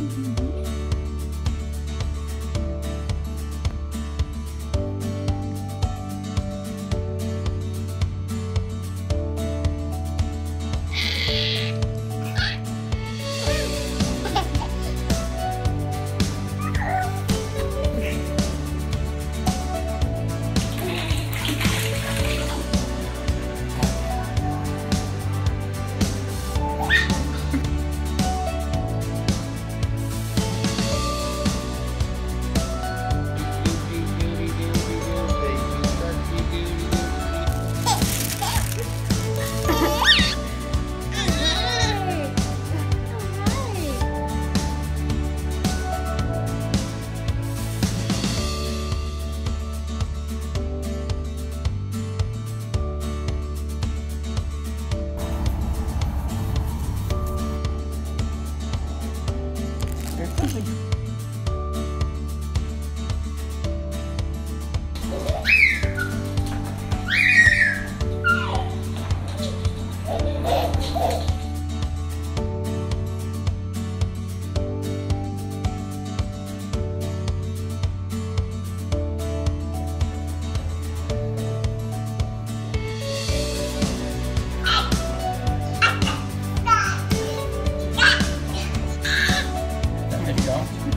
Mm-hmm.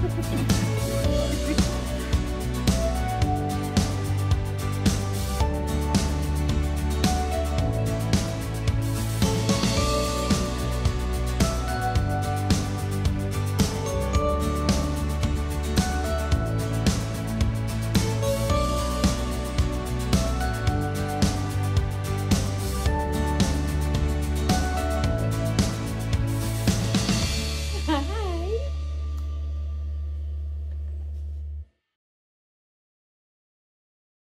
Música